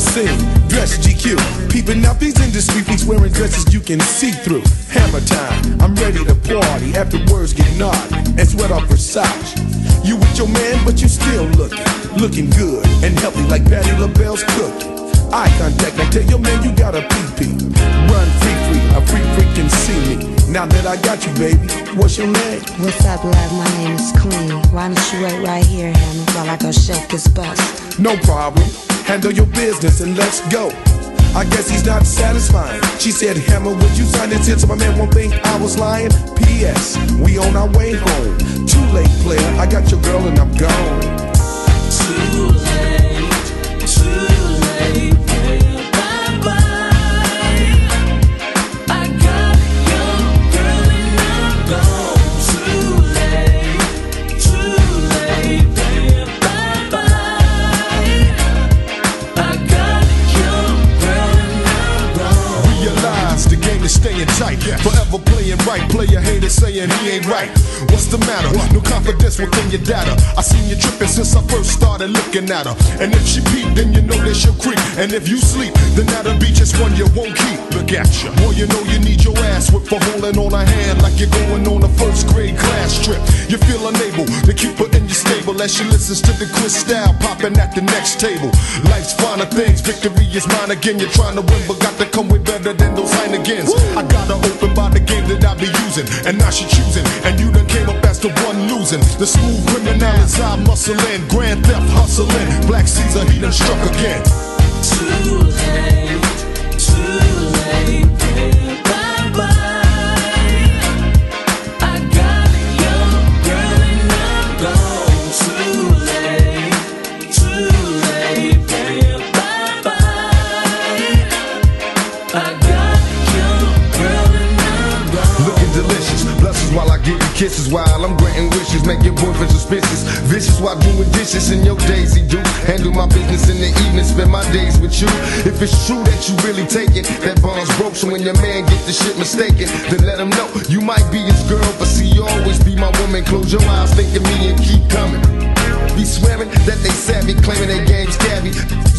scene, dress GQ. Peeping out these industry freaks wearing dresses you can see through. Hammer time, I'm ready to party after words get naughty and sweat off Versace. You with your man, but you still looking, looking good and healthy like Patti LaBelle's cooking. Eye contact, I tell your man you got a pee-pee. Run free free, a free freak can see me. Now that I got you, baby, what's your name? What's up, love? My name is Queen. Why don't you wait right here, Hannah, while I go shake this bus? No problem. Handle your business and let's go. I guess he's not satisfying. She said, Hammer, would you sign this here so my man won't think I was lying? P.S. We on our way home. Too late, player. I got your girl and I'm gone. Tight. Forever playing right. Player hater saying he ain't right. What's the matter? No confidence within your data. I seen you tripping since I first started looking at her. And if she peep, then you know that she'll creep. And if you sleep, then that'll be just one you won't keep. Look at you. Boy, you know you need your ass whipped for holding on a hand like you're going on a first grade class trip. You feel unable to keep her in your stable as she listens to the Chris crystal popping at the next table. Life's finer things, victory is mine again. You're trying to win, but got to come with better than those Heinekens. I got her open by the game that I be using, and now she choosing, and you done came up as the one losing. The smooth criminal is I muscling, grand theft hustling. Black Caesar, he done struck again. Too late, kisses while I'm granting wishes, make your boyfriend suspicious. Vicious while doing dishes in your daisy do. Handle my business in the evening, spend my days with you. If it's true that you really take it, that bond's broke, so when your man get the shit mistaken, then let him know you might be his girl, but see you always be my woman. Close your eyes, think of me and keep coming. Be swearing that they savvy, claiming they game scabby.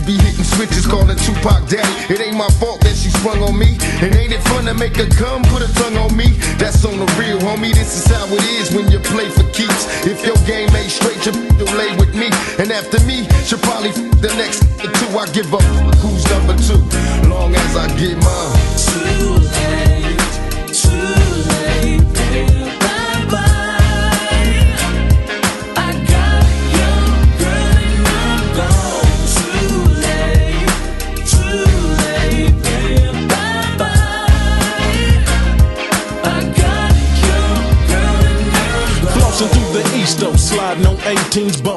Be switches, calling Tupac daddy. It ain't my fault that she sprung on me. And ain't it fun to make her come, put her tongue on me? That's on the real, homie. This is how it is when you play for keeps. If your game ain't straight, you'll lay with me. And after me, she'll probably the next two. I give up. Who's number two? Long as I get mine. On 18s, bumping, trunk stuffing,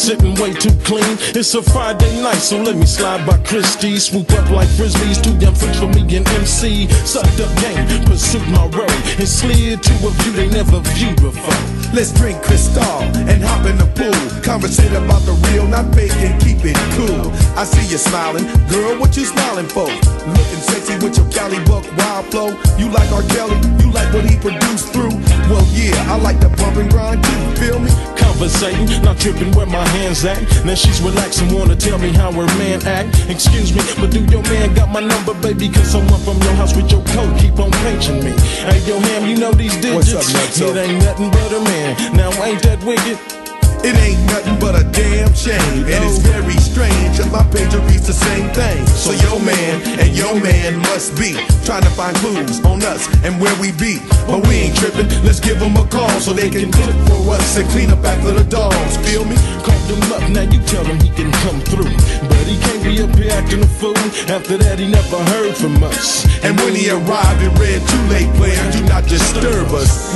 sitting way too clean. It's a Friday night, so let me slide by Christie. swoop up like frisbees, too young freaks for me and MC. Sucked up game, pursued my road, and slid to a view they never viewed before. Let's drink Cristal and hop in the pool. Conversate about the real, not fake, and keep it cool. I see you smiling, girl. What you smiling for? Looking sexy with your Cali Buck wild flow. You like R. Kelly? You like what he produced through? Well, yeah, I like the bump and grind too. Feel me? Conversating, not tripping where my hands at. Now she's relaxing, wanna tell me how her man act. Excuse me, but do your man got my number, baby? Cause someone from your house with your coat keep on paging me. Hey, yo, ham, you know these digits. What's up? It ain't nothing but a man. Now ain't that wicked? It ain't nothing but a damn shame. And it's very strange that my pager reads the same thing. So your man and your man must be trying to find clues on us and where we be. But we ain't tripping. Let's give them a call so they can cook for us and clean up after the dogs. Feel me? Call them up, now you tell him he can come through. But he can't be up here acting a fool. After that, he never heard from us. And when he arrived, it read too late, player. Do not disturb us.